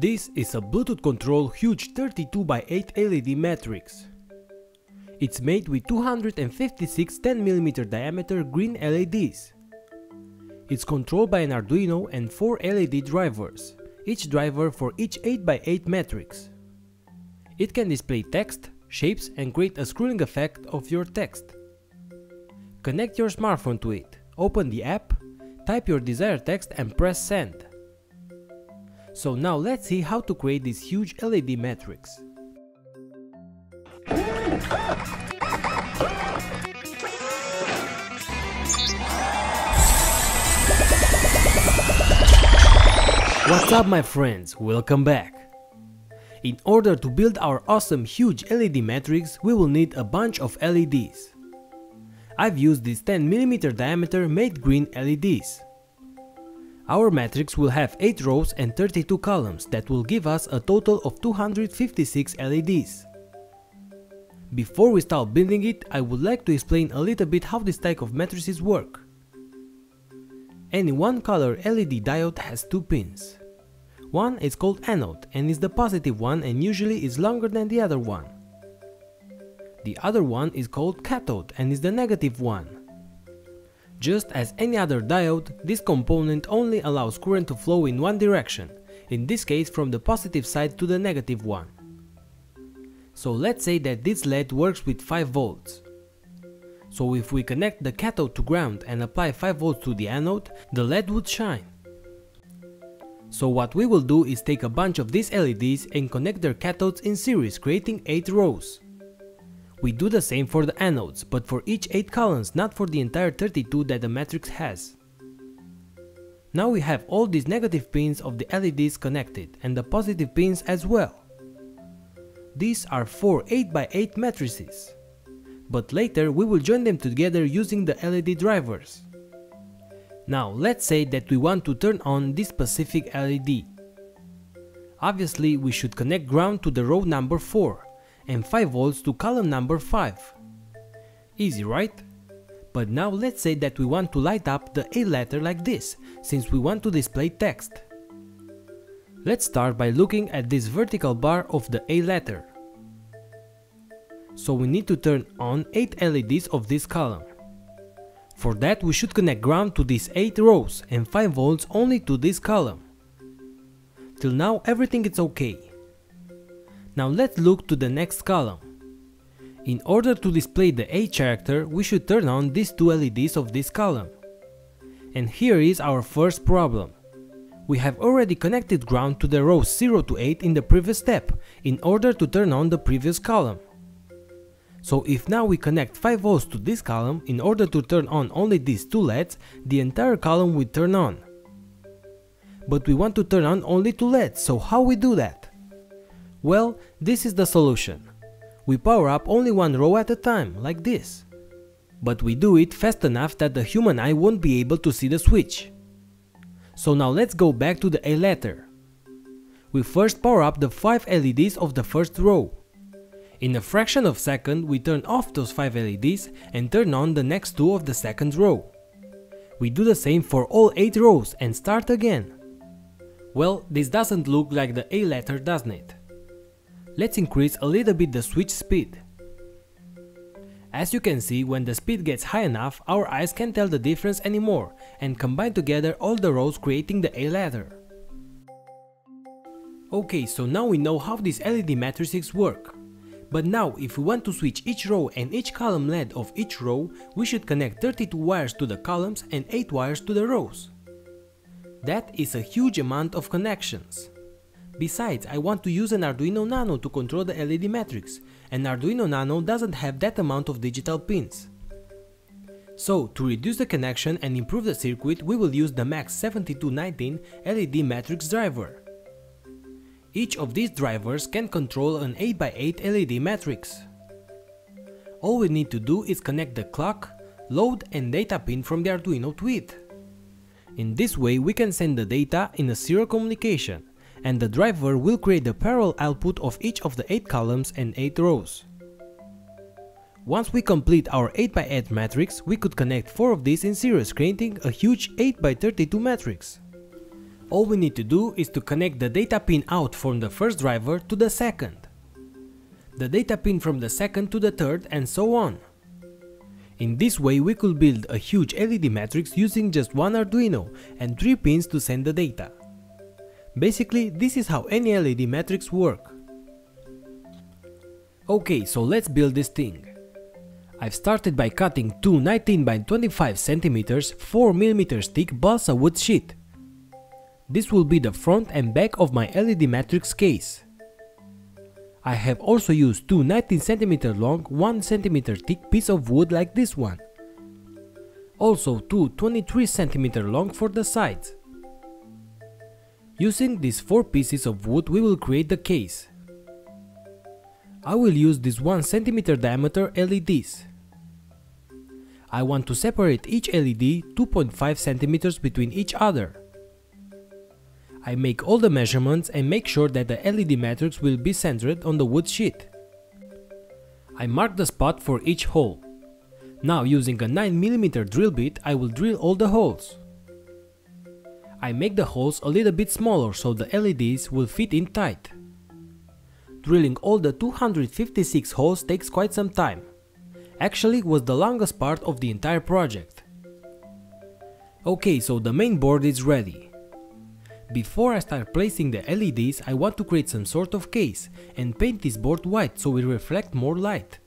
This is a Bluetooth control huge 32 by 8 LED matrix. It's made with 256 10mm diameter green LEDs. It's controlled by an Arduino and 4 LED drivers, each driver for each 8x8 matrix. It can display text, shapes and create a scrolling effect of your text. Connect your smartphone to it, open the app, type your desired text and press send. So now let's see how to create this huge LED matrix. What's up my friends, welcome back. In order to build our awesome huge LED matrix, we will need a bunch of LEDs. I've used these 10mm diameter made green LEDs. Our matrix will have 8 rows and 32 columns that will give us a total of 256 LEDs. Before we start building it, I would like to explain a little bit how this type of matrices work. Any one color LED diode has two pins. One is called anode and is the positive one and usually is longer than the other one. The other one is called cathode and is the negative one. Just as any other diode, this component only allows current to flow in one direction, in this case from the positive side to the negative one. So let's say that this LED works with 5 volts. So if we connect the cathode to ground and apply 5 volts to the anode, the LED would shine. So what we will do is take a bunch of these LEDs and connect their cathodes in series creating 8 rows. We do the same for the anodes, but for each 8 columns, not for the entire 32 that the matrix has. Now we have all these negative pins of the LEDs connected and the positive pins as well. These are 4 8x8 matrices but later we will join them together using the LED drivers. Now let's say that we want to turn on this specific LED. Obviously we should connect ground to the row number 4 and 5 volts to column number 5. Easy right? But now let's say that we want to light up the A letter like this, since we want to display text. Let's start by looking at this vertical bar of the A letter so we need to turn on 8 LEDs of this column. For that we should connect ground to these 8 rows and 5 volts only to this column. Till now everything is okay. Now let's look to the next column. In order to display the A character we should turn on these two LEDs of this column. And here is our first problem. We have already connected ground to the rows 0 to 8 in the previous step in order to turn on the previous column. So if now we connect 5 volts to this column in order to turn on only these two LEDs, the entire column will turn on. But we want to turn on only two LEDs, so how we do that? Well, this is the solution. We power up only one row at a time, like this. But we do it fast enough that the human eye won't be able to see the switch. So now let's go back to the A letter. We first power up the 5 LEDs of the first row. In a fraction of second we turn off those 5 LEDs and turn on the next two of the second row. We do the same for all 8 rows and start again. Well, this doesn't look like the A letter doesn't it? Let's increase a little bit the switch speed. As you can see, when the speed gets high enough, our eyes can't tell the difference anymore and combine together all the rows creating the A letter. Okay, so now we know how these LED matrices work. But now if we want to switch each row and each column LED of each row, we should connect 32 wires to the columns and 8 wires to the rows. That is a huge amount of connections. Besides, I want to use an Arduino Nano to control the LED matrix, and Arduino Nano doesn't have that amount of digital pins. So, to reduce the connection and improve the circuit, we will use the MAX7219 LED matrix driver. Each of these drivers can control an 8x8 LED matrix. All we need to do is connect the clock, load and data pin from the Arduino to it. In this way we can send the data in a serial communication and the driver will create the parallel output of each of the 8 columns and 8 rows. Once we complete our 8x8 matrix, we could connect 4 of these in series creating a huge 8x32 matrix. All we need to do is to connect the data pin out from the first driver to the second. The data pin from the second to the third and so on. In this way we could build a huge LED matrix using just one Arduino and 3 pins to send the data. Basically this is how any LED matrix work. Okay, so let's build this thing. I've started by cutting two 19 by 25 cm 4 mm thick balsa wood sheet. This will be the front and back of my LED matrix case. I have also used two 19 cm long 1 cm thick piece of wood like this one. Also two 23 cm long for the sides. Using these 4 pieces of wood we will create the case. I will use these 1 cm diameter LEDs. I want to separate each LED 2.5 cm between each other. I make all the measurements and make sure that the LED matrix will be centered on the wood sheet. I mark the spot for each hole. Now using a 9mm drill bit I will drill all the holes. I make the holes a little bit smaller so the LEDs will fit in tight. Drilling all the 256 holes takes quite some time. Actually was the longest part of the entire project. Okay, so the main board is ready. Before I start placing the LEDs, I want to create some sort of case and paint this board white so it reflect more light.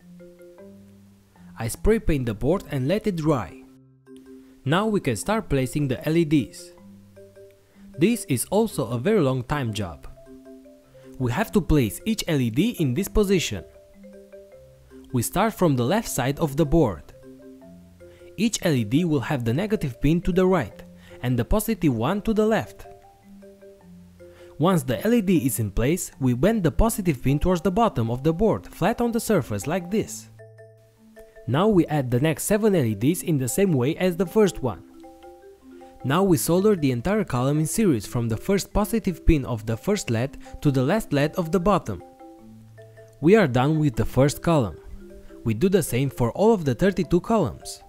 I spray paint the board and let it dry. Now we can start placing the LEDs. This is also a very long time job. We have to place each LED in this position. We start from the left side of the board. Each LED will have the negative pin to the right and the positive one to the left. Once the LED is in place, we bend the positive pin towards the bottom of the board, flat on the surface like this. Now we add the next 7 LEDs in the same way as the first one. Now we solder the entire column in series from the first positive pin of the first LED to the last LED of the bottom. We are done with the first column. We do the same for all of the 32 columns.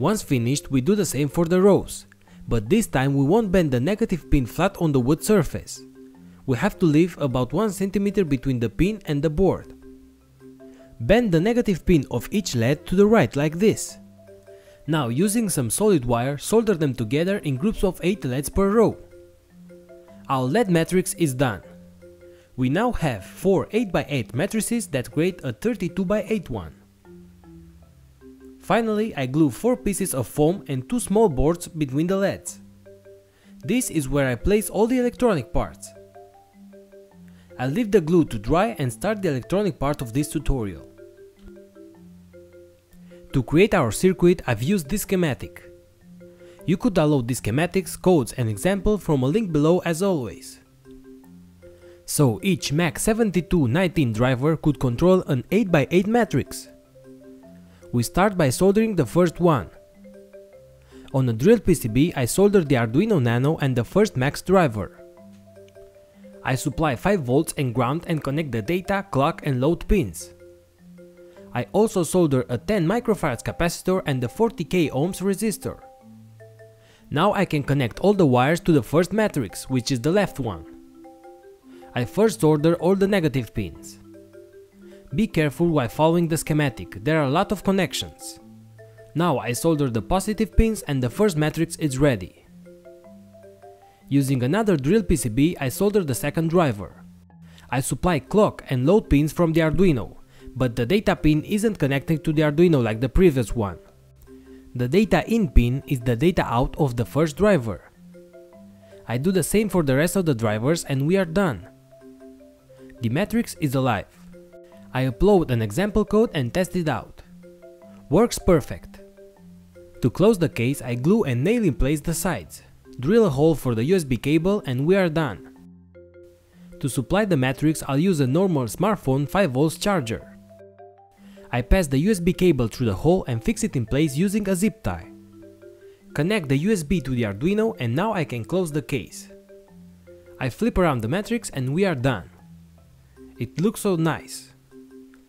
Once finished, we do the same for the rows, but this time we won't bend the negative pin flat on the wood surface. We have to leave about 1 cm between the pin and the board. Bend the negative pin of each LED to the right like this. Now using some solid wire, solder them together in groups of 8 LEDs per row. Our LED matrix is done. We now have 4 8x8 matrices that create a 32x8 one. Finally, I glue 4 pieces of foam and 2 small boards between the LEDs. This is where I place all the electronic parts. I leave the glue to dry and start the electronic part of this tutorial. To create our circuit, I've used this schematic. You could download the schematics, codes and example from a link below as always. So each MAX7219 driver could control an 8x8 matrix. We start by soldering the first one. On a drilled PCB I solder the Arduino Nano and the first MAX driver. I supply 5 volts and ground and connect the data, clock and load pins. I also solder a 10 microfarads capacitor and a 40k ohms resistor. Now I can connect all the wires to the first matrix, which is the left one. I first solder all the negative pins. Be careful while following the schematic, there are a lot of connections. Now I solder the positive pins and the first matrix is ready. Using another drill PCB I solder the second driver. I supply clock and load pins from the Arduino, but the data pin isn't connected to the Arduino like the previous one. The data in pin is the data out of the first driver. I do the same for the rest of the drivers and we are done. The matrix is alive. I upload an example code and test it out. Works perfect. To close the case I glue and nail in place the sides. Drill a hole for the USB cable and we are done. To supply the matrix I'll use a normal smartphone 5V charger. I pass the USB cable through the hole and fix it in place using a zip tie. Connect the USB to the Arduino and now I can close the case. I flip around the matrix and we are done. It looks so nice.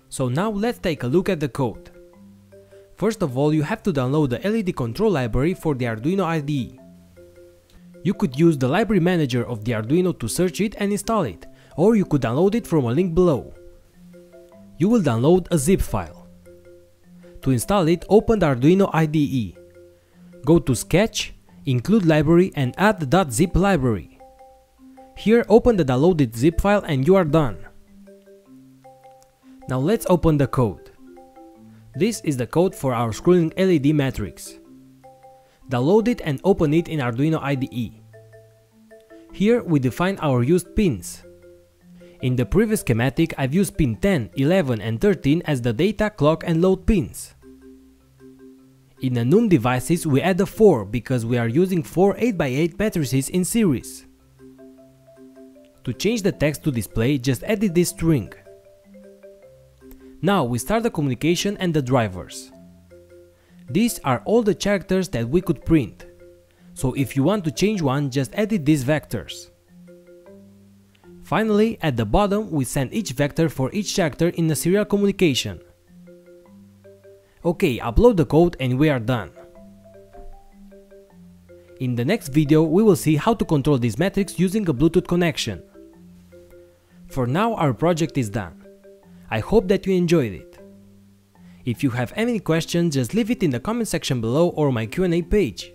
So now let's take a look at the code. First of all you have to download the LED control library for the Arduino IDE. You could use the library manager of the Arduino to search it and install it, or you could download it from a link below. You will download a zip file. To install it, open the Arduino IDE. Go to Sketch, Include Library and add the .zip library. Here open the downloaded zip file and you are done. Now let's open the code. This is the code for our scrolling LED matrix. Download it and open it in Arduino IDE. Here we define our used pins. In the previous schematic I've used pin 10, 11 and 13 as the data, clock and load pins. In the NUM devices we add a 4 because we are using 4 8x8 matrices in series. To change the text to display just edit this string. Now we start the communication and the drivers. These are all the characters that we could print. So if you want to change one just edit these vectors. Finally, at the bottom we send each vector for each character in a serial communication. Ok, upload the code and we are done. In the next video we will see how to control these matrix using a Bluetooth connection. For now our project is done. I hope that you enjoyed it. If you have any questions just leave it in the comment section below or my Q&A page.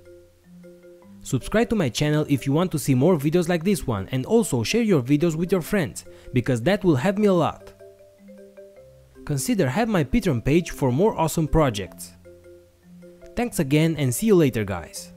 Subscribe to my channel if you want to see more videos like this one and also share your videos with your friends, because that will help me a lot. Consider have my Patreon page for more awesome projects. Thanks again and see you later guys.